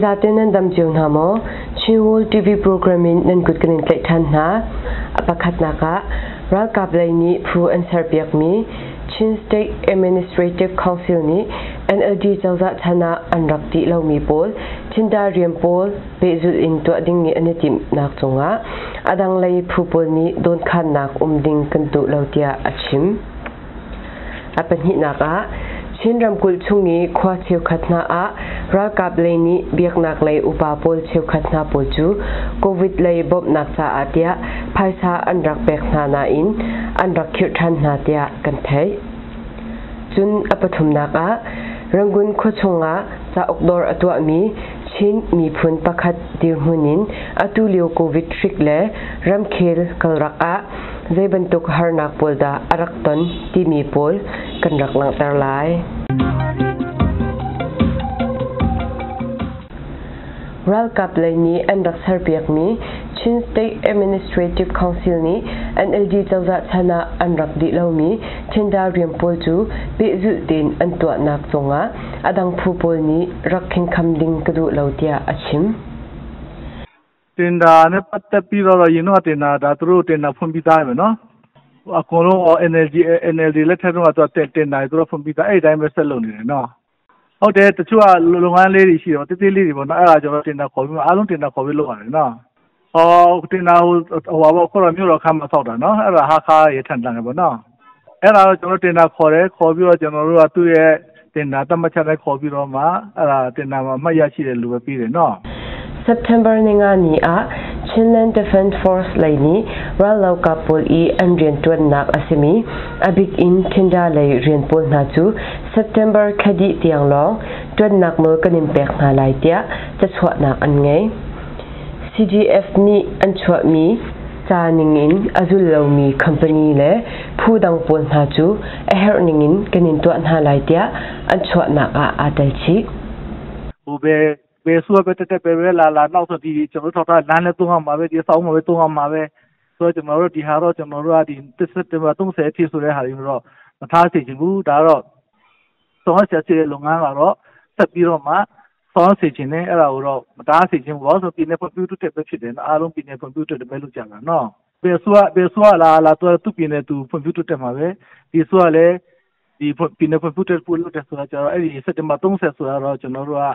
nan zaten nan dam jiu na mo chinwol tv programming nan gut kanin tlai than na apakhat na ka ral kap lai ni phu answer piak mi chin state administrative council ni nld chawza thana anrak ti lo mi pol chinda riam pol be zu in to ding ni anitim nak chunga adang lai phu pol ni don khan nak um ding kan tu lo tia achim apan hi na ka ชินรำกุลชุงนี้ควาเชียวคัดนาอะรากับเลยนี้เบียกนักเลยอุปาปลเชียวคัดนาปูจูโควิดเลยบบนักสาอาเดียภายชาอันรักเบกนานาอินอันรักคิวทันนาเดียกันเทยจุนอปทุมนักอะรังกุลควชงอะจะอกดอร์อตัวมีชินมีพุนปะคัดดิวหุนินอตูเลียวโควิดทริกเลรำเคลกลรักอะเจ็บันตุกหารนักปวดดาอรักตนที่มีปวดกันรักหลังตาลาย ral kap lai ni an rak sar piak mi chin state administrative council ni nld chawza chana an rak di lo mi chinda riam pol chu pe zu tin an to nak chonga adang phu pol ni rak kheng kham ding kadu lo tia achim တင်တာနဲ့ပတ်သက်ပြီးတော့ရင်တော့တင်တာဒါသူတို့တင်တာဖွင့်ပြီးသားပဲနော် အကုန်လုံး energy NLD လက်ထက်တော့သူတင်တင်တာသူတို့ဖွင့်ပြီးသားအဲ့တိုင်းပဲဆက်လုပ်နေတယ်နော်ဟုတ်တယ်တချို့ကလုပ်ငန်းလေးတွေရှိတယ်တေးသေးလေးတွေပေါ့နော်အဲ့ဒါကျွန်တော်တင်တာခေါ်ပြီးအားလုံးတင်တာခေါ်ပြီးလုပ်ရတယ်နော်ဟောတင်တာဟိုဟိုပါခေါ်ရမျိုးတော့ခမ်းမဆောက်တာနော်အဲ့ဒါဟာခါရထန်တန်တယ်ပေါ့နော်အဲ့ဒါတော့ကျွန်တော်တင်တာခေါ်တယ်ခေါ်ပြီးတော့ကျွန်တော်တို့ကသူ့ရဲ့တင်တာတတ်မှတ်ချက်နဲ့ခေါ်ပြီးတော့မှအဲ့ဒါတင်တာမှာမှတ်ရရှိတယ်လို့ပဲပြီးတယ်နော် September ninga ni a Chinland Defense Force lai ni Ralau Kapul i an rian tuan nak asimi abik in Thinda lai rian pol na chu September khadi tiang long tuan nak mo kanim pek na lai tia cha chwa nak an ngai CGF ni an chwa mi cha ningin azul lo mi company le phudang pol na chu a her ningin kanin tuan ha lai tia an chwa nak a atal chi ube ဘယ်ဆိုပဲတက်တက်ပဲပဲလာလာနောက်ဆိုဒီကျွန်တော်တို့ထောက်ထားလမ်းနဲ့သုံးအောင်ပါပဲဒီစောင်းမှာပဲသုံးအောင်ပါပဲဆိုတော့ကျွန်တော်တို့ဒီဟာတော့ကျွန်တော်တို့ကဒီတစ်စက်တင်ဘာ30အထိဆိုတဲ့ဟာတွေတော့မထားစေချင်ဘူးဒါတော့စောင်းဆက်စီတဲ့လုပ်ငန်းကတော့ဆက်ပြီးတော့မှစောင်းစေချင်တယ်အဲ့ဒါကိုတော့မတားစေချင်ဘူးဘာလို့ဆိုပြည်နယ်ဖွံ့ဖြိုးတိုးတက်ပဲဖြစ်တယ်အားလုံးပြည်နယ်ဖွံ့ဖြိုးတိုးတက်ပဲလုပ်ကြတာနော်ဘယ်ဆိုဘယ်ဆိုလာလာတော့သူပြည်နယ်သူဖွံ့ဖြိုးတိုးတက်မှာပဲဒီဆိုလည်းဒီပြည်နယ်ဖွံ့ဖြိုးတိုးတက်ဖို့လုပ်တယ်ဆိုတာကျတော့အဲ့ဒီစက်တင်ဘာ30ဆိုတာတော့ကျွန်တော်တို့က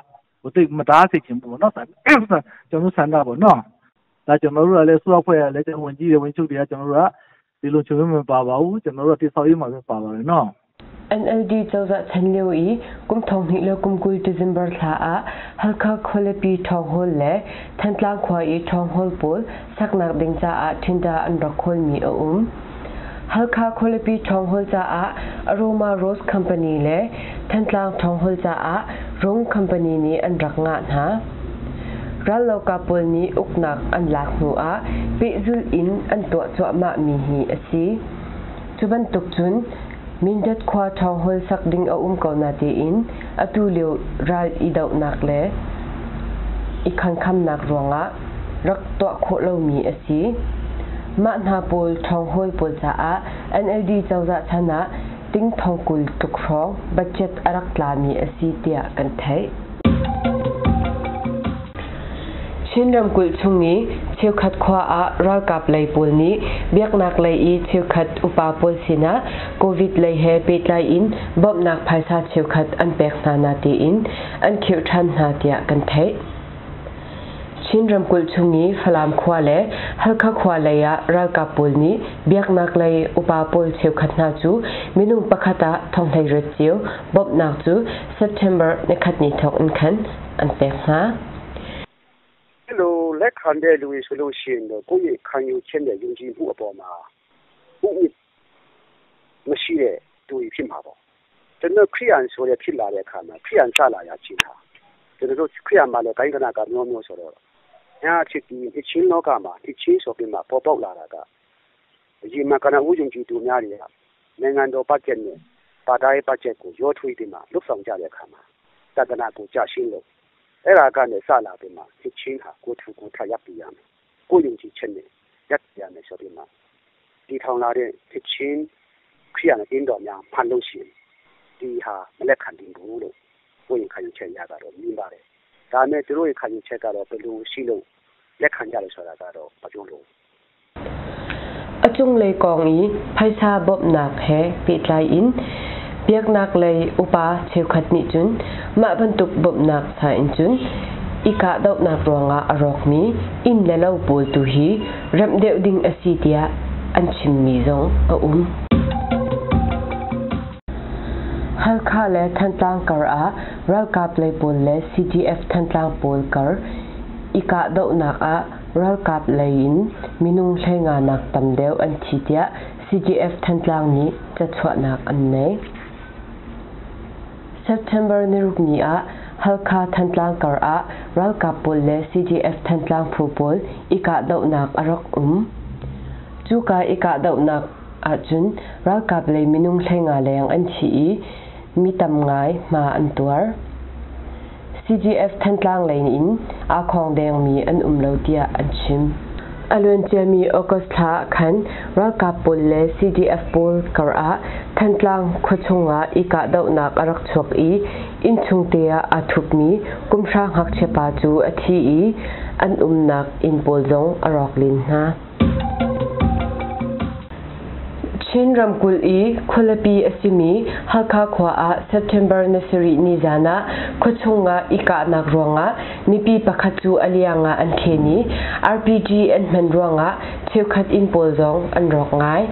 ဟိုတိတ်မတားစေချင်ဘူးပေါ့နော်ဆန္ဒကျွန်တော်ဆန္ဒပေါ့နော်ဒါကျွန်တော်တို့ကလည်းစွာဖွဲ့ရလဲကျွန်တော်ဝင်ကြီးတွေဝင်ချုပ်တွေကကျွန်တော်တို့ကဒီလိုချုပ်မပါပါဘူးကျွန်တော်တို့တိဆောက်ရေးမှာပဲပါပါတယ်နော် NLD chawza chanleu i kum thong ni le kum kul December tha a halkha khole pi thong hol le thantla khwa i thong hol pol saknak ding cha a thinda an rakhol mi a um halkha khole pi thong hol cha a aroma rose company le thantlang thong hol cha a rong company ni an rak nga na ralo ka pol ni uknak an lak nu a pe zul in an to chwa ma mi hi asi chuban tuk chun mindat khwa thong hol sak ding a um ko na te in atu leo ral i dau nak le i khan kham nak ronga rak to kho lo mi asi มาหาปูลทองห้อยปูลจาอะ NLD เจ้าจะชนะติ้งทองกุลตุกครองบัจเจ็ตอรักลามีอสีเตียกันไทยชินรำกุลชุงนี้เชียวขัดควาอะรากับไลปูลนี้เบียกนักไลอีเชียวขัดอุปาปูลสินะโควิดไลเฮเปิดไลอินบอบนักภายชาเชียวขัดอันเปกนานาตีอินอันเขียวชันนาเตียกันไทย halkha khwa le ya ral kap pol ni biak nak lai upa pol cheu khat na chu minung pakhata thong thai ret chiu bob nak chu september ne khat ni thok an khan an pek na လိုလက်ခံတဲ့လူတွေဆိုလို့ရှိရင်တော့ကိုယ့်ရဲ့ခံယူချက်နဲ့ယုံကြည်မှုအပေါ်မှာကိုယ့်မရှိတဲ့လူတွေဖြစ်မှာပေါ့ကျွန်တော်ခရိယန်ဆိုတဲ့ဖြစ်လာတဲ့အခါမှာခရိယန်ချလာရချင်းတာကျွန်တော်တို့ခရိယန်မှာလည်းဂိုင်းကနာကမျိုးမျိုးဆိုတော့ ညာချစ်ဒီအချင်းလောကမှာဒီချင်းဆိုပြီးမှပေါ်ပေါက်လာတာကအရင်မှကနဦးယုံကြည်သူများတွေကနိုင်ငံတော်ဘတ်ဂျက်နဲ့ပါတိုင်းဘတ်ဂျက်ကိုရောထွေးပြီးမှလွတ်ဆောင်ကြတဲ့အခါမှာတက္ကနာကိုကြရှင်းလို့အဲ့ဒါကနေစလာပြီးမှချစ်ချင်းဟာကိုထူကိုထရပ်ပြရမယ်ကိုယုံကြည်ချက်နဲ့ရပ်ပြရမယ်ဆိုပြီးမှဒီထောင်လာတဲ့ချစ်ချင်းခရိယာန်အင်းတော်များဖန်လို့ရှိရင်ဒီဟာမလက်ခံနိုင်ဘူးလို့ကိုယ်ရင်ခံယူချက်ရတာတော့မြင်ပါတယ် ဒါနဲ့သူတို့ရဲ့ခံယူချက်ကတော့ဘယ်လိုရှိလို့လက်ခံကြလဲဆိုတာကတော့မပြောလို့ achung le kong i phaisa bob nak he pi tlai in biak nak le upa cheu khat ni chun ma ban tuk bob nak sa in chun ika dau nak ronga arok mi in le lo pul tu hi ram deu ding asitia an chim mi zong a um hal kha le than tlang kar a ral ka play pol le cgf than tlang pol kar ika dau nak a ral kap lein minung hlenga nak tam deu an thi tia cgf than tlang ni cha chwa nak an nei september ni ruk ni a halkha than tlang kar a ral kap pol le cgf than tlang phu pol ika dau nak arok um chu ka ika dau nak a chun ral kap le minung hlenga leng an chi i mi tam ngai ma an tuar CGF thantlang lein in a khong deng mi an umlo tia an chim alun chemi august tha khan ra ka pol le CGF pol kar a thantlang khochunga ika dau nak arak chok i in chung tia a thup mi kumsha hak chepa chu a thi i an um nak in pol zong arok lin na chin ramkul i khulapi asimi halkha khwa a september nasari ni jana khochunga ika nak ronga nipi pakhachu alianga an kheni rpg and man ronga chekhat in polzong an rok ngai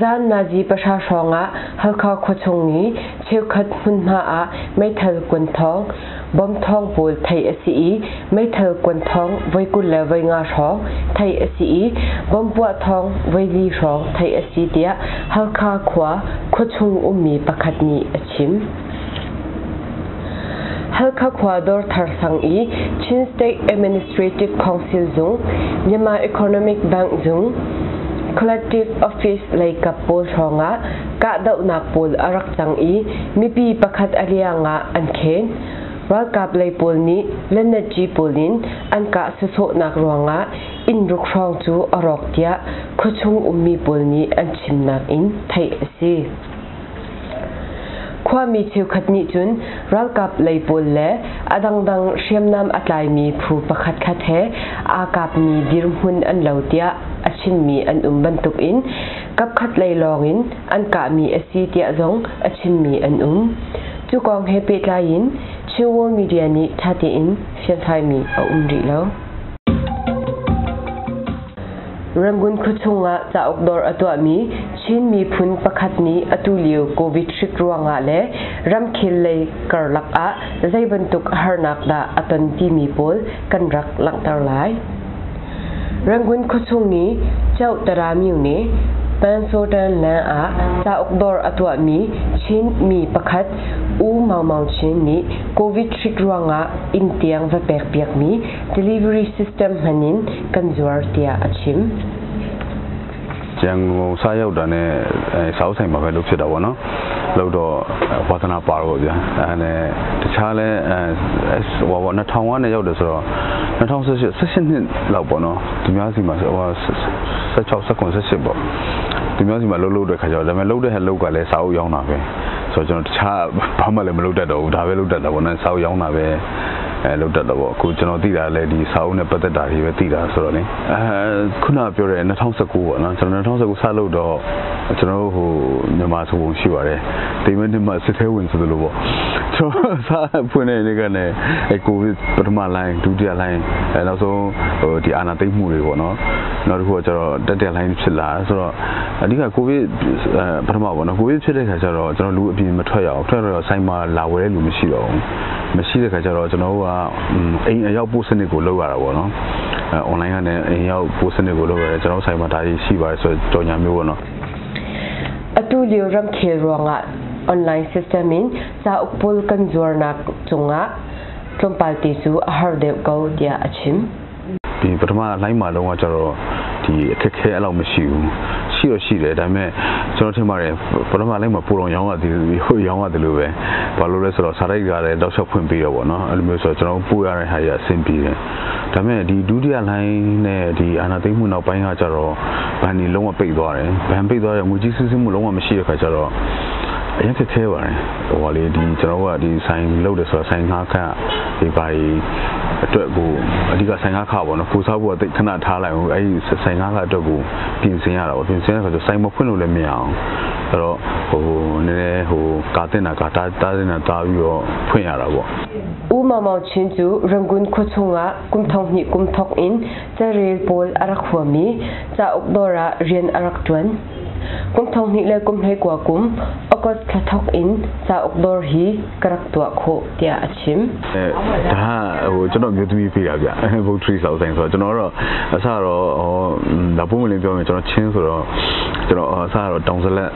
zan na ji pasha shonga halka khochungi chekhat mun ma a meithal kun thong bom thong bol thai ase i meithal kun thong voi ku le voi nga sho thai ase i bom bua thong voi li sho thai ase dia halka khwa khochung ummi pakhat ni achim. Halka Kwador Tharsang i Chin State Administrative Council Zung, Myanmar Economic Bank Zung, collective office lei kapol ronga ka dau nak pol arak chang i mipi pakat alianga an khen ral kap lei pol ni lenet ji polin an ka se so nak ronga in ruk rong chu arok tia khochung ummi pol ni an chim nak in thai ase khwa mi cheu khat ni chun ral kap lei pol le adang dang shem nam atlai mi phu pakhat khat he a kap mi dir hun an lautia lo tia achin mi an um ban tuk in kap khat lei long in an ka mi asi tia zong achin mi an um chu kong he pe tla in chiwo media ni thati in fian thai mi a um ri lo rangun khuchunga cha okdor atwa mi chin mi phun pakhat ni atuliu covid thrik ruanga le ram khil le karlak a zaiban tuk harnak da atan ti mi pol kan rak lang tar lai rangun khuchung ni chau taramiu ni Pensodan lan a sa okdor atwa mi chin mi pakhat u mau mau chin ni covid thrik ruanga in tiang va pek piak mi delivery system hanin kanzuar tia achim ကျန်ကုန်စားရောက်တာနဲ့အဲစောက်ဆိုင်မှာပဲလုပ်ဖြစ်တာပေါ့နော် လုပ်တော့ဝါသနာပါတော့ဗျာအဲနဲ့တခြားလဲအဲဟိုဘော2000ဝန်းနဲ့ရောက်တယ်ဆိုတော့2018 18နှစ်လောက်ပေါ့နော်ဒီများစီမှာဟို16 19 18ပေါ့ဒီမျိုးစီမှာလှုပ်လှုပ်တဲ့ခါကျတော့ဒါပေမဲ့လှုပ်တဲ့ဟဲ့လှုပ်ကလည်းစာအုပ်ရောင်းတာပဲဆိုတော့ကျွန်တော်တခြားဘာမှလည်းမလုပ်တတ်တော့ဘူးဒါပဲလုပ်တတ်တာပေါ့နော်စာအုပ်ရောင်းတာပဲ အဲလုပ်တတ်တော့ပေါ့အခုကျွန်တော်သိတာလည်းဒီစာအုပ်နဲ့ပတ်သက်တာတွေပဲသိတာဆိုတော့လေအဲခုနပြောတဲ့2019ပေါ့နော်ကျွန်တော်2019စလုပ်တော့ကျွန်တော်ဟိုမြန်မာဆိုပုံရှိပါတယ်ဒီမနေ့မှစစ်သေးဝင်ဆိုလို့ပေါ့ ကျွန်တော်စာဖွင့်နေတဲ့ကနေအဲကိုဗစ်ပထမလိုင်းဒုတိယလိုင်းအဲနောက်ဆုံးဟိုဒီအာနာသိမ့်မှုတွေပေါ့နော်နောက်တစ်ခုကကျတော့တက်တက်လိုင်းဖြစ်လာဆိုတော့အဓိကကိုဗစ်ပထမပေါ့နော်ကိုဗစ်ဖြစ်တဲ့ခါကျတော့ကျွန်တော်လူအပြင်မထွက်ရအောင်ထွက်တော့ဆိုင်မှာလာဝဲလူမရှိတော့ဘူးမရှိတဲ့ခါကျတော့ကျွန်တော်တို့ကအိမ်အရောက်ပို့စနစ်ကိုလုပ်ရတာပေါ့နော်အဲ online ကနေအိမ်ရောက်ပို့စနစ်ကိုလုပ်ရတယ်ကျွန်တော်ဆိုင်မှာဒါကြီးရှိပါတယ်ဆိုတော့ကြော်ညာမျိုးပေါ့နော် atulio ram khel ronga online system in cha upul kan jorna chunga tlompal ti su ahar de ko dia achim ဒီပထမ line မှာလုံးဝကျတော့ဒီအခက်ခဲအဲ့လောက်မရှိဘူးရှိရှိတော့ရှိတယ်ဒါပေမဲ့ကျွန်တော်ထင်ပါတယ်ပထမလိုက်မှာပူတော်ရောင်းရတယ်ဟိုရောင်းရတယ်လို့ပဲဘာလို့လဲဆိုတော့စာရိုက်ကလည်းတောက်လျှောက်ဖွင့်ပြီးတော့ဗောနော်အဲ့လိုမျိုးဆိုတော့ကျွန်တော်ပို့ရတဲ့ဟာကြီးအဆင်ပြေတယ်ဒါပေမဲ့ဒီဒုတိယလိုင်းနဲ့ဒီအာနာသိမ့်မှုနောက်ပိုင်းကကျတော့ဘန်ဒီလုံးဝပိတ်သွားတယ်ဘန်ပိတ်သွားတယ်ငွေကြီးစစ်စစ်မှုလုံးဝမရှိတဲ့ခါကျတော့ အရင်ခက်ခဲပါတယ်ဟိုလေဒီကျွန်တော်ကဒီဆိုင်လုပ်တယ်ဆိုတော့ဆိုင်ငါးခန့်ဒီပါရီအတွက်ကိုအဓိကဆိုင်ငါးခါပေါ့နော်ကိုစားဖို့ကတိတ်ခဏထားလိုက်အောင်အဲဒီဆိုင်ငါးခါအတွက်ကိုပြင်ဆင်ရတာပေါ့ပြင်ဆင်ရတဲ့ခါကျဆိုင်မဖွင့်လို့လည်းမရအောင်အဲ့တော့ဟိုနည်းနည်းဟိုကာတင်တာကာတာတာတင်တာတာပြီးတော့ဖွင့်ရတာပေါ့ u ma mau chin chu rangun khu chunga kum thong ni kum thok in cha rel pol arak huami cha okdora rian arak tuan kum thong ni le kum hei kwa kum okot thla thok in cha okdor hi karak tua kho tia achim အဲဒါဟိုကျွန်တော်မျိုးသမီးဖေးတာဗျဘုတ်ထရီဆောက်ဆိုင်ဆိုတော့ကျွန်တော်တော့အစတော့ဟောဒါပုံမလင်းပြောမယ်ကျွန်တော်ချင်းဆိုတော့ကျွန်တော်အစတော့တောင်စလက်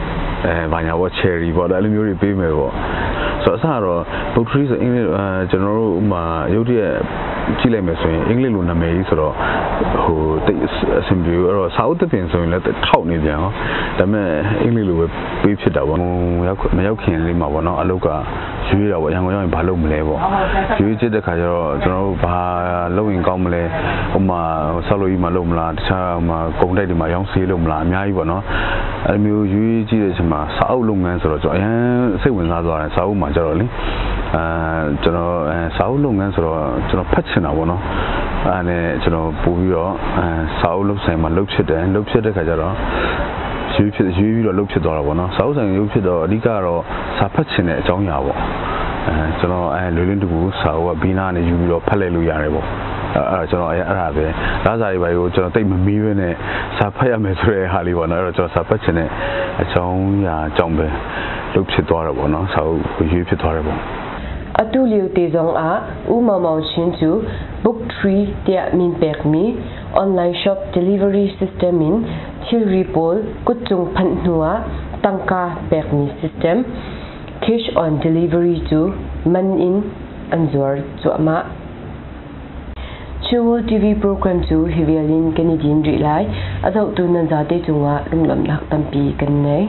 အဲဘာညာပေါ့ cherry ပေါ့ဒါအဲ့လိုမျိုးတွေပေးမယ်ပေါ့ ဆိုတော့အစတော့ဘုတ်ထရီဆိုအင်္ဂလိပ်အဲကျွန်တော်တို့ဥမာရုပ်တရက်ကြည့်လိုက်မယ်ဆိုရင်အင်္ဂလိပ်လိုနာမည်ကြီးဆိုတော့ဟိုတိတ်အဆင်ပြေအဲ့တော့စာအုပ်တစ်ပင်ဆိုရင်လည်းထောက်နေပြန်ဟောဒါပေမဲ့အင်္ဂလိပ်လိုပဲပေးဖြစ်တာပေါ့ရောက်မရောက်ခင်လေးမှာပေါ့နော်အလုတ်က ရွေးတာပေါ့ရန်ကုန်ရောက်ရင်ဘာလုပ်မလဲပေါ့ရွေးချစ်တဲ့ခါကျတော့ကျွန်တော်တို့ဘာလုပ်ရင်ကောင်းမလဲဟိုမှာဆောက်လို့ကြီးမှာလုပ်မလားတခြားဟိုမှာကုန်တိုက်တွေမှာရောင်းဆေးလုပ်မလားအများကြီးပေါ့နော်အဲမျိုးရွေးကြည့်တဲ့အချိန်မှာစာအုပ်လုပ်ငန်းဆိုတော့ကျွန်တော်အရင်စိတ်ဝင်စားသွားတယ်စာအုပ်မှာကျတော့လေအဲကျွန်တော်အဲစာအုပ်လုပ်ငန်းဆိုတော့ကျွန်တော်ဖတ်ချင်တာပေါ့နော်အဲနဲ့ကျွန်တော်ပို့ပြီးတော့အဲစာအုပ်လုပ်ဆိုင်မှာလုပ်ဖြစ်တယ်လုပ်ဖြစ်တဲ့ခါကျတော့ ရွေးဖြစ်ရွေးပြီးတော့လုပ်ဖြစ်သွားတာပေါ့နော်စာအုပ်ဆိုင်ရုပ်ဖြစ်တော့အဓိကတော့စာဖတ်ချင်တဲ့အကြောင်းအရာပေါ့အဲကျွန်တော်အဲလွယ်လွယ်တကူစာအုပ်ကဘီနာနဲ့ယူပြီးတော့ဖတ်လိုက်လို့ရတယ်ပေါ့အဲ့တော့ကျွန်တော်အဲ့အဲ့ဒါပဲလာစာတွေပါကိုကျွန်တော်တိတ်မမီးပဲနဲ့စာဖတ်ရမယ်ဆိုတဲ့ဟာလေးပေါ့နော်အဲ့တော့ကျွန်တော်စာဖတ်ချင်တဲ့အကြောင်းအရာအကြောင်းပဲလုပ်ဖြစ်သွားတော့ပေါ့နော်စာအုပ်ရွေးဖြစ်သွားတယ်ပေါ့ atu liu te zong a u ma mau chin chu book tree tia min pek mi online shop delivery system in chiri bol kutung panhua tangka pekni system cash on delivery to man in anzor chu ama. Chuo tv program chu hivialin canadian rilai adau tu nan za te chunga ringlam nak tampi kan nei